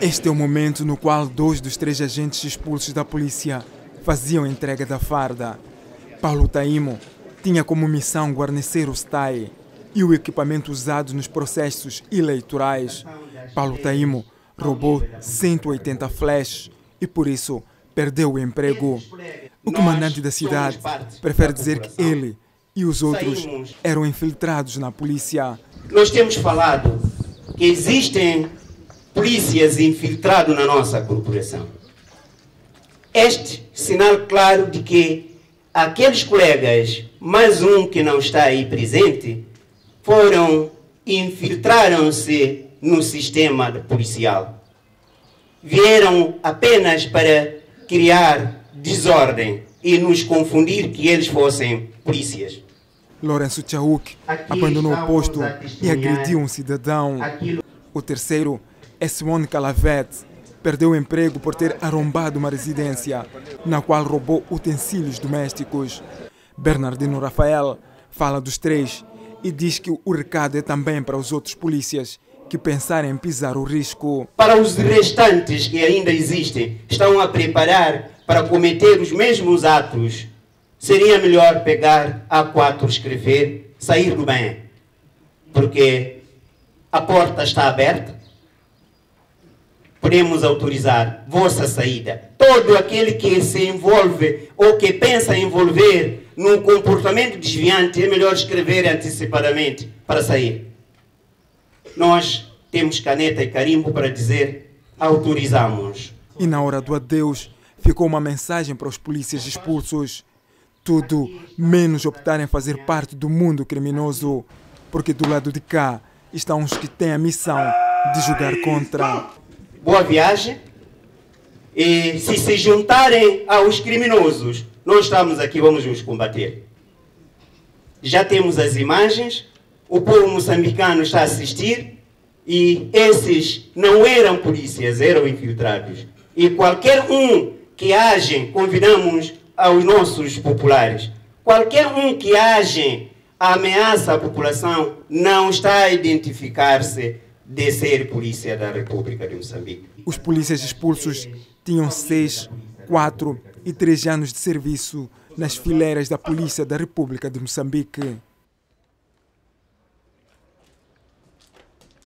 Este é o momento no qual dois dos três agentes expulsos da polícia faziam entrega da farda. Paulo Taimo tinha como missão guarnecer o STAI e o equipamento usado nos processos eleitorais. Paulo Taimo roubou 180 flashes e por isso perdeu o emprego. O comandante da cidade prefere dizer que ele e os outros eram infiltrados na polícia. Nós temos falado que existem polícias infiltrados na nossa corporação. Este sinal claro de que aqueles colegas, mais um que não está aí presente, foram infiltraram-se no sistema policial. Vieram apenas para criar desordem e nos confundir que eles fossem polícias. Lourenço Chauk abandonou o posto e agrediu um cidadão. O terceiro é Simone Calavete. Perdeu o emprego por ter arrombado uma residência na qual roubou utensílios domésticos. Bernardino Rafael fala dos três e diz que o recado é também para os outros polícias que pensarem em pisar o risco. Para os restantes que ainda existem, estão a preparar para cometer os mesmos atos, seria melhor pegar A4, escrever, sair do bem. Porque a porta está aberta, podemos autorizar vossa saída. Todo aquele que se envolve ou que pensa envolver num comportamento desviante, é melhor escrever antecipadamente para sair. Nós temos caneta e carimbo para dizer autorizamos. E na hora do adeus, ficou uma mensagem para os polícias expulsos. Tudo menos optarem em fazer parte do mundo criminoso, porque do lado de cá estão os que têm a missão de jogar contra. Boa viagem. E se se juntarem aos criminosos, nós estamos aqui, vamos nos combater. Já temos as imagens, o povo moçambicano está a assistir e esses não eram polícias, eram infiltrados. E qualquer um que agem, convidamos aos nossos populares, qualquer um que agem ameaça a população não está a identificar-se de ser polícia da República de Moçambique. Os polícias expulsos tinham seis, quatro e três anos de serviço nas fileiras da Polícia da República de Moçambique.